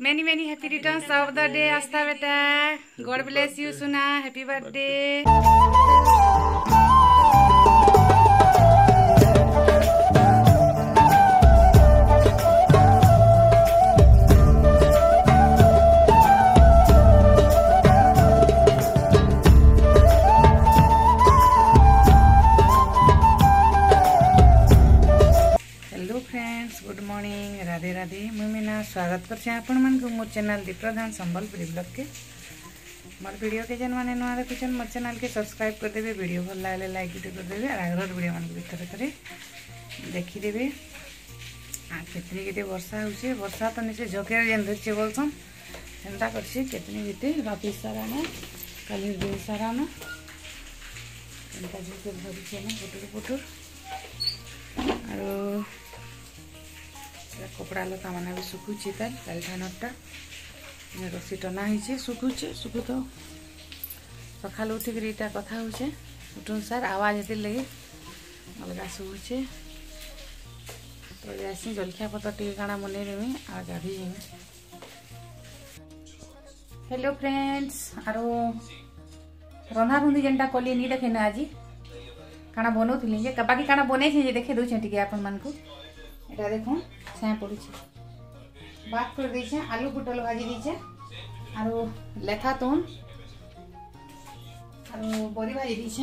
Many many happy returns of the day, Astha beta. God bless you, Suna. Happy birthday. ସ୍ୱାଗତ କରୁଛି ଆପଣମାନଙ୍କୁ ମୋ channel ଦୀପ୍ରଧାନ Sambalpuri ବ୍ଲଗ୍କେ ମୋର ଭିଡ଼ିଓକେ ଯେନ୍ମାନେ ନୂଆ ଦେଖୁଛନ୍ ମୋ ଚ୍ୟାନେଲ୍କେ ସବସ୍କ୍ରାଇବ୍ କରିଦେବେ ଭିଡ଼ିଓ ଭଲ ଲାଗିଲେ ଲାଇକ୍ ଗୁଟେ କରିଦେବେ ଆର୍ ଆଗ୍ରହର ଭିଡ଼ିଓମାନଙ୍କୁ ବି ଥରେ ଥରେ ଦେଖିଦେବେ ଆର୍ କେତନି କେତେ ବର୍ଷା ହେଉଛେ ବର୍ଷା ତ ନିଜେ ଝକେରେ ଯେନ୍ ଧରିଛେ ବୋଲସନ୍ ସେନ୍ତା କରିଛେ କେତନି କେତେ ରାତି ସାରାନ କାଲି ଦିନ ସାରାନ ଏନ୍ତା ଝକେରେ ଧରିଛେ ନା ପଟୁର ପଟୁର ଆଉ କପଡ଼ା ତାମାନେ ବି ଶୁଖୁଛି ତାର କାଲି ଧାନଟା ରସି ଟନା ହେଇଛେ ଶୁଖୁଛେ ଶୁଖୁ ତ ସକାଳୁ ଉଠିକିରି ଇଟା କଥା ହଉଛେ ଉଠୁନ୍ ସାର୍ ଆୱାଜ ହେଥିର୍ ଲାଗି ଅଲଗା ଶୁଖୁଛେ ତଳେ ଆସି ଜଲଖିଆ ପତ୍ର ଟିକେ କାଣା ବନେଇ ଦେମି ଆଉ ଗାଧି ଯିମି ହ୍ୟାଲୋ ଫ୍ରେଣ୍ଡସ୍ ଆରୁ ରନ୍ଧାରୁନ୍ଧି ଯେନ୍ଟା କଲି ନି ଦେଖେ ଆଜି କାଣା ବନଉଥିଲି ଯେ ବାକି କାଣା ବନେଇଛି ଯେ ଦେଖେଇ ଦେଉଛେ ଟିକେ ଆପଣମାନଙ୍କୁ ଏଇଟା ଦେଖୁନ୍ ছায়া পড়ুছে ভাত করে দিয়েছে আলু পটল ভাজি দিয়েছে আর লেখা তুন আর বড়ি ভাজি দিয়েছে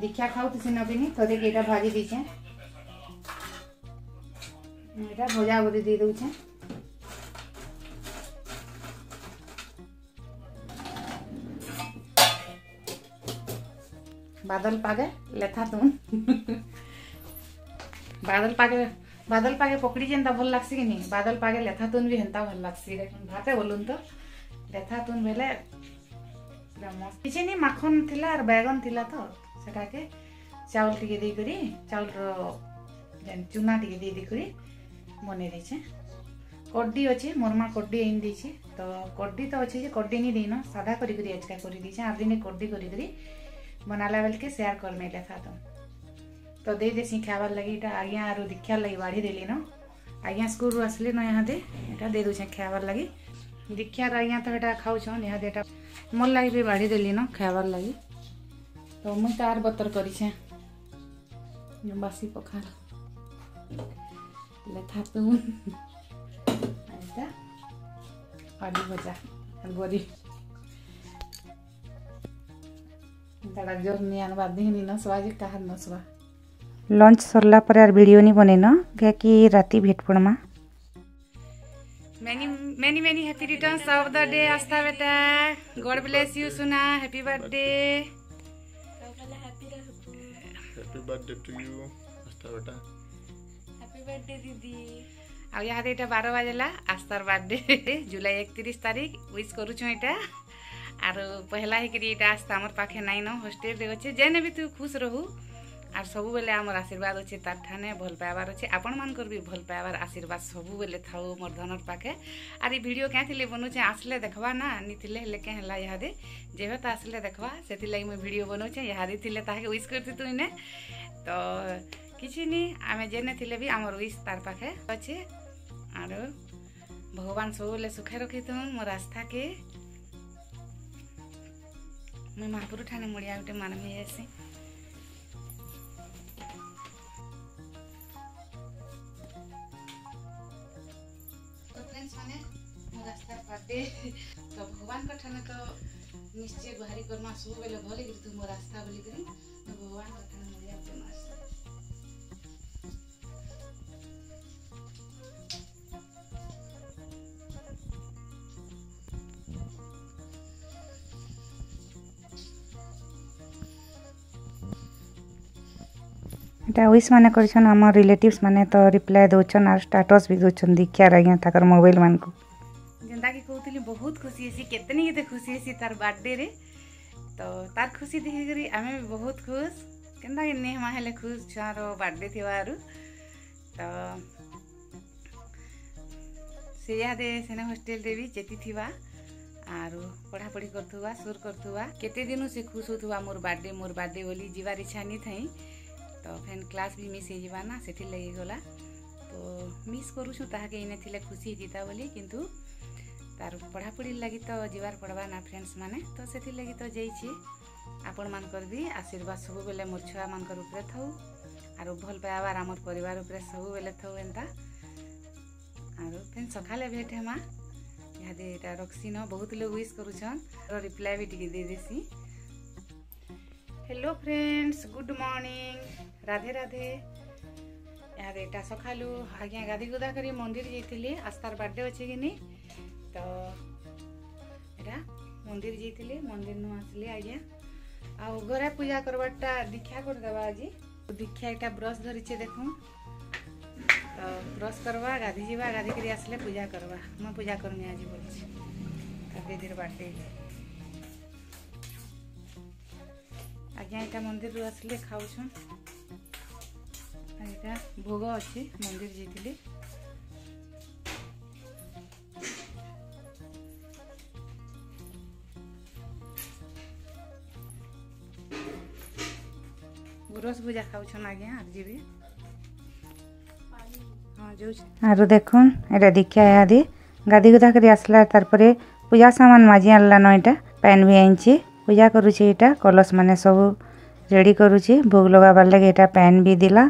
দীক্ষা খাওতেছি নবীনী তোদের এটা ভাজি দিয়েছে এটা ভজা ভজি দিয়ে দেছে বাদল পাগে লেথা তুন বাদল পাগে বাদল পাগে পকড়ি যেন ভাল লাগছে কি নি বাদল পাগে লেথা তুন বি হেনতা ভাল লাগছে দেখুন ভাতে বলুন তো লেথা তুন বেলে কিছু নি মাখন থিলা আর বেগন থিলা তো সেটাকে চাউল টিকে দিয়ে করি চাউলর চুনা টিকে দিয়ে দিয়ে করি বনে দিয়েছে কড্ডি অছে মরমা কড্ডি এনে দিয়েছে তো কড্ডি তো অছে যে কড্ডি নি দিন সাদা করি করি আজকা করি দিয়েছে আর দিনে কড্ডি করি করি বনালা বেলকে শেয়ার করমে লেথা তো ତ ଦେଇଦେସି ଖାଇବାର୍ ଲାଗି ଇଟା ଆଜ୍ଞା ଆରୁ ଦୀକ୍ଷାର୍ ଲାଗି ବାଢ଼ି ଦେଲିନ ଆଜ୍ଞା ସ୍କୁଲ୍ରୁ ଆସିଲିନ ଇହାଦେ ଇଟା ଦେଇ ଦେଉଛେଁ ଖାଇବାର୍ ଲାଗି ଦୀକ୍ଷାର ଆଜ୍ଞା ତ ଇଟା ଖାଉଛନ୍ ଇହାଦେ ଇଟା ମୋର୍ ଲାଗି ବି ବାଢ଼ି ଦେଲିନ ଖାଇବାର୍ ଲାଗି ତ ମୁଇଁ ତ ଆର୍ ବତର କରିଛେଁ ବାସି ପଖାଳ ଲେଥା ତୁନ୍ ଏଇଟା ଅଡ଼ି ଭଜା ବରି ତାଡ଼ା ଜୋର୍ ନି ଆନ୍ବା ଦିହିନି ନସ୍ବା ଯେ କାହାର ନସ୍ବା ଲଞ୍ଚ୍ ସରିଲା ପରେ ଆର୍ ଭିଡ଼ିଓ ନି ବନେଇନ କାହିଁକି ରାତି ଭେଟ୍ ପଡ଼୍ମା many many many happy returns of the day asta beta god bless you suna happy birthday happy birthday to you asta beta happy birthday didi ଆଉ ଇହାଦେ ଏଇଟା ବାର ବାଜିଲା ଆସ୍ତାର ବାର୍ଥଡେ ଜୁଲାଇ ଏକତିରିଶ ତାରିଖ ୱିଶ୍ କରୁଛୁଁ ଏଇଟା ଆରୁ ପହେଲା ହେଇକିରି ଏଇଟା ଆସ୍ତା ଆମର ପାଖେ ନାଇଁନ ହଷ୍ଟେଲରେ ଅଛେ ଯେନେ ବି ତୁ ଖୁସ୍ ରହୁ आर सब बेले आम आशीर्वाद अच्छे तार ठाने भल पाइबार अच्छे आपण मानक भी भल पाइबार आशीर्वाद सब बेले था मोर धन पाखे आर ये भिड क्या बनाऊे आसले देखवा ना नहीं है क्या है यहादे जेहे तो आसले देखवा से लगे मुझे भिडियो बनाऊे यहादे थे उइस करती तो किसी नहीं आम जेने थे भी आम उइस तार पाखे अच्छे आर भगवान सब बेले सुख रखी थ मोर आस्था कि मुई महापुरुठानी मुड़िया गोटे मानमी जैसी सकते तो भगवान का ठाने तो निश्चय बाहरी करमा सब बेले भले कि तुम रास्ता बोली करी तो भगवान का ठाने मरिया फेमस ଏଇଟା ୱିସ୍ ମାନେ କରିଛନ୍ ଆମ ରିଲେଟିଭ୍ସ ମାନେ ତ ରିପ୍ଲାଏ ଦେଉଛନ୍ ଆର୍ ଷ୍ଟାଟସ୍ ବି ଦେଉଛନ୍ ଦୀକ୍ଷା ଆଜ୍ଞା ତାଙ୍କର ମୋବାଇଲ୍ ମାନଙ୍କୁ थी बहुत खुशी अच्छी के खुशी अच्छी तार बार्थडे रे तो तार खुशी देखकर आम बहुत खुश के नेहमा हेले खुश छुआ बार्थडे थी तो से यादे सेने हॉस्टेल भी चेती थी आरु पढ़ापढ़ी करुवा सुर करुवा केते दिन से खुश हो मोर बार्थडे मोर बार्थडे बोली जीवार इच्छा नहीं थी तो फैन क्लास भी मिस होगा ना से लगे गला तो मिस करूँ ताकि खुशी जीता बोली कितना তার পড়াপড়ি লাগি তো যাবার পড়বা না ফ্রেন্ডস মানে তো সেগি তো যাইছি আপন মানকর বি আশীর্বাদ সবুবেলে মোর ছুয়া মানকর উপরে থাউ আর ভাল পাইবার আমার পরিবার উপরে সবুবেলে থাউ এন্তা আর ফেন সকালে ভেট হেমা ইহাদি এটা রক্সি ন বহুত লোক উইস করুছন রিপ্লাই বি টিকি দিয়ে দেছি hello friends good morning Radhe Radhe ইহাদি এটা সকালু আজ্ঞা গাদি গুদা করি মন্দির যাইଥିଲି আস্তার তার বার্থডে অছে নি ତ ଏଇଟା ମନ୍ଦିର ଯାଇଥିଲି ମନ୍ଦିର ନୁ ଆସିଲି ଆଜ୍ଞା ଆଉ ଘରେ ପୂଜା କରବାରଟା ଦୀକ୍ଷା କରିଦେବା ଆଜି ଦୀକ୍ଷା ଏଇଟା ବ୍ରସ୍ ଧରିଛେ ଦେଖୁଁ ତ ବ୍ରସ୍ କରବା ଗାଧି ଯିବା ଗାଧିକିରି ଆସିଲେ ପୂଜା କରବା ମୁଁ ପୂଜା କରମି ଆଜି ବୋଲିଛି ଦିଦିର ବାର୍ଥଡେ ଆଜ୍ଞା ଏଇଟା ମନ୍ଦିରରୁ ଆସିଲେ ଖାଉଛନ୍ ଏଇଟା ଭୋଗ ଅଛି ମନ୍ଦିର ଯାଇଥିଲି ଗୁରସ୍ ଭୁଜା ଖାଉଛନ୍ ଆଜ୍ଞା ଆର୍ ଯିବେ ଆରୁ ଦେଖୁନ୍ ଏଇଟା ଦୀକ୍ଷା ଇହାଦି ଗାଧି ଗୁଧା କରି ଆସିଲା ତାର୍ପରେ ପୂଜା ସାମାନ ମାଜି ଆଣିଲାନ ଏଇଟା ପ୍ୟାନ୍ ବି ଆଣିଛି ପୂଜା କରୁଛି ଏଇଟା କଲସ୍ ମାନେ ସବୁ ରେଡ଼ି କରୁଛି ଭୋଗ ଲଗାବାର୍ ଲାଗି ଏଇଟା ପ୍ୟାନ୍ ବି ଦେଲା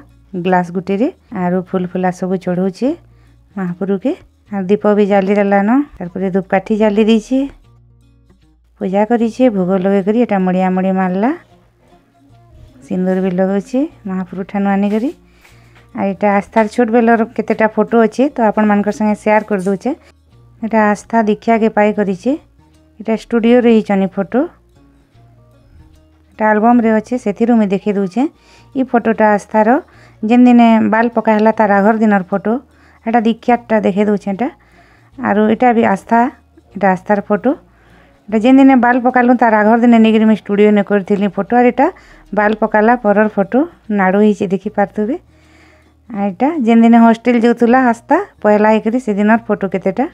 ଗ୍ଲାସ୍ ଗୁଟିରେ ଆରୁ ଫୁଲ୍ ଫୁଲା ସବୁ ଚଢ଼ଉଛି ମହାପୁରୁକେ আর দীপ বি জালি দেলান তারপরে ধূপকাঠি জালি দিয়েছি পূজা করেছি ভোগ লগাই করি এটা মুড়িয়া মুড়ি মারলা ସିନ୍ଦୁର ବି ଲଗାଉଛି ମହାପ୍ରଭୁ ଠାନୁ ଆନିକରି আর এটা আস্থার ছোট বেলার কেতেটা ফটো আছে তো আপনার সঙ্গে সেয়ার করে দেছে এটা আস্থা দীক্ষাকে পাই করেছে এটা স্টুডিও হয়েছেন ফটো এটা আলবমরে অছে সেথির মুই দেখে দেছে এই ফটোটা আস্থার যেন দিনে বাল পকা হল তার আগর দিনর ফটো এটা দীক্ষাটা দেখে দেছে এটা আর এটা বি আস্থা এটা আস্থার ফটো এটা ଯେନ୍ ଦିନେ ବାଲ୍ ପକାଲୁ ତାର୍ ଆଘର୍ ଦିନେ ନେଇକିରି ମୁଇଁ ଷ୍ଟୁଡ଼ିଓନେ କରିଥିଲି ଫଟୋ ଆର୍ ଇଟା ବାଲ୍ ପକାଲା ପରର୍ ଫଟୋ ନାଡ଼ୁ ହେଇଛେ ଦେଖିପାରୁଥିବେ ଆର୍ ଇଟା ଯେନ୍ ଦିନେ ହଷ୍ଟେଲ୍ ଯାଉଥିଲା ହାସ୍ତା ପହେଲା ହେଇକିରି ସେଦିନର୍ ଫଟୋ କେତେଟା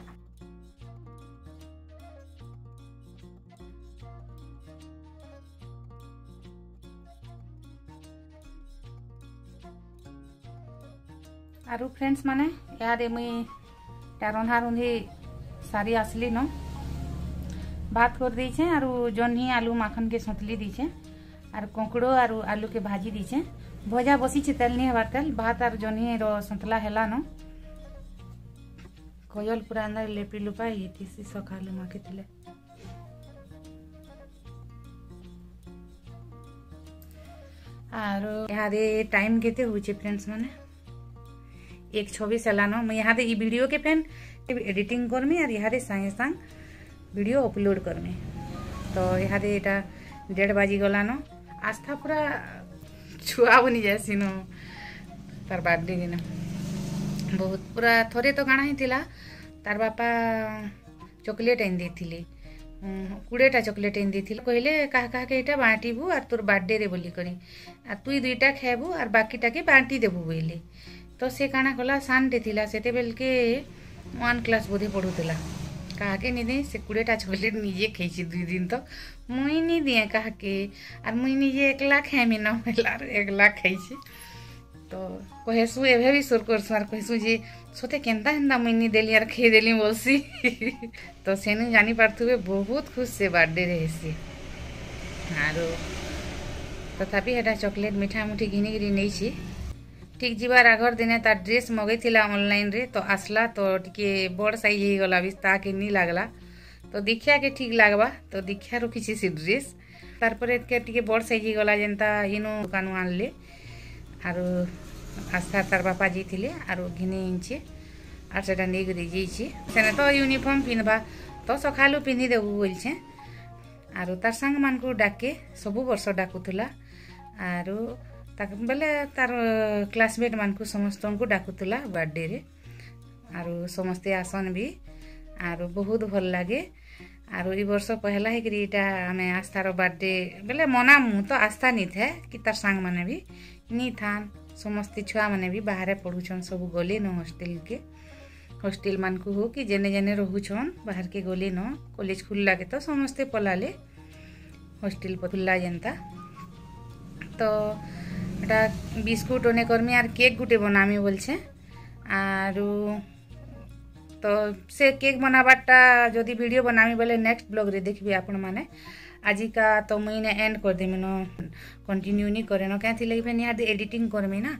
ଆରୁ ଫ୍ରେଣ୍ଡସ୍ ମାନେ ଇହାଦେ ମୁଇଁ ଇଟା ରନ୍ଧାରୁନ୍ଧି ସାରି ଆସ୍ଲି ନ भात कर दीछे आर जह्नी आलू माखन के सतली दीचे आर कंकड़ो आर आलू के भाजी दीचे भजा बसीचे तेल नहीं हबार तेल भात आर जह्नी सतला हेलान कोयल पूरा अंदर लेपी लुपा ये सखा माखी थे आरो यहाँ टाइम केते फ्रेंड्स मैंने एक छब्बीस हेलान मुझे यहाँ वीडियो के फ्रेंड एडिटिंग करमी और यहाँ संगे संग वीडियो अपलोड करमी तो यहाँ यहाँ डेढ़ बाजी गलान आस्था पूरा छुआ बनी जासी नार बार्थडे दिन बहुत पूरा थोड़े तो गाँ ही तार बापा चकोलेट आन दे कोड़ेटा चकोलेट आन दे कहले कह क्या बांटू आर तोर बार्थडे बोलिक तु दुईटा खेबू आर बाकी बांटी देबू बोले तो सी काण कला सानटे से बेल वन क्लास बोधे पढ़ूला कहा के नहीं दे से कोड़ेटा चकोलेट निजे खेसी दुई दिन तो मुई नहीं दिए कहा के आर मुई निजे एक लाख है मिन मेला एक लाख खेसी तो कहेसु एभे भी सुर कर सुर कहेसु जे सोते केनता हेंदा मुई नहीं देली आर खे देली बोलसी तो सेनु जानी पारथुबे बहुत खुश से बर्थडे रहसी आरो तथापि हेटा चकोलेट मिठा मुठी घिनी घिनी नहीं छी ঠিক যাবার আগর দিনে তার ড্রেস মগাইলা অনলাইনরে তো আসলা তো টিকি বড় সাইজ হয়ে গলা বি তা কিনি লাগলা তো দীক্ষাকে ঠিক লাগবা তো দীক্ষা রখিছি সে ড্রেস তারপরে টিকি বড় সাইজ হয়ে গলা যেনতা ইনু দোকানু আনলে আর আস্থা তার বাপা যাইলে আর ঘিনে আনছে আর সেটা নিয়ে যাইছে সেনে তো ইউনিফর্ম পিনবা তো সকালু পিঁধি দেবু বলছে আর তার সাংমানকু ডাকে সবু বর্ষ ডাকুলা আর बोले तार क्लासमेट मान को समस्त को डाकुला बार्थडे आर समस्ते आसन भी आर बहुत भल लगे आर यर्ष पहला है आम आस्थार बार्थडे बोले मना मु तो आस्था नहीं था कि तार सांग मैंने भी नहीं था समस्त छुआ मैंने भी बाहर पढ़ुन सब गले न हस्टेल के हस्टेल मान को हो कि जेने जेने रोचन बाहर के गले न कलेज खुल्ला के तो समस्ते पलाले हस्टेल खुल्ला जनता तो এটা বিস্কুট অনেক কর্মী আর কেক গুটে বনামি বলছে আর তো সে কেক বনাবারটা যদি ভিডিও বনামি বলে নেক্সট ব্লগ্রে দেখবি আপন মানে আজিকা তো মুই নে এন্ড করদেমি ন কন্টিনিউ নি করে ন কেন লাগি ফেন ইয়াদ এডিটিং করমি না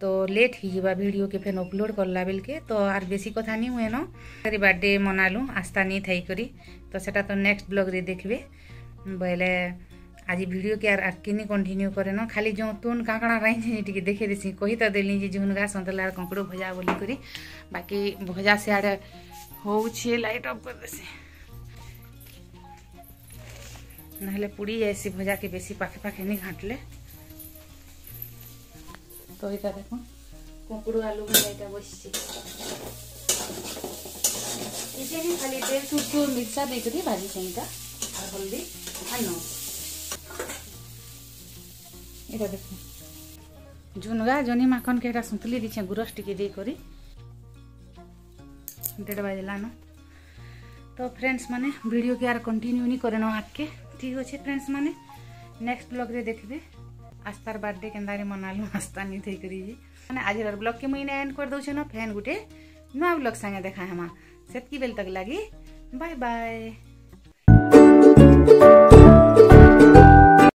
তো লেট হইযা ভিডিও কে ফেন অপলোড করলা বেলকে তো আর বেশি কথা নি হুয়ে ন বার্থডে মনালু আস্থা নি থাইকরি তো সেটা তো নেক্সট ব্লগ্রে দেখবে বলে আজ কে আর আগ্কিনি কন্টিনিউ করে ন খালি যে তুন কাঁকড়া রাঁধি টিকি দেখে দিছি তো দেলি যে ঝুন গা সন্তলা আর কঙ্কড় ভজা বলি করি বাকি ভজা সিয়াড়ে হচ্ছে লাইট অফ করে দেছি নহলে পুড়ি যাইছি কে বেশি পাখে পাখে নি ঘাটলে তো এটা দেখো কুকুড়ো আলু ভজা এটা বসছি এটি খালি দেড় টুকু মির্চা দিয়ে ভাজি এটা আর হলদি আর নুন এটা দেখুন ঝুনগা জনি মাখনকে এটা সুতলি দিছে গুরস টিকে দিয়ে করি দেড় বাজিলান তো ফ্রেন্ডস মানে ভিডিওকে আর কন্টিনিউ নি করে আগে ঠিক আছে ফ্রেন্ডস মানে নেক্সট ব্লগ্রে দেখবে আস্তার বার্থডে কেন্দারে মনালু আস্তা নি থই করি মানে আজির ব্লগকে মুই না এন্ড করে দউছে না ফ্যান গুটে নয়া ব্লগ সঙ্গে দেখা হেমা সেতকি বেল তক লাগি বাই বাই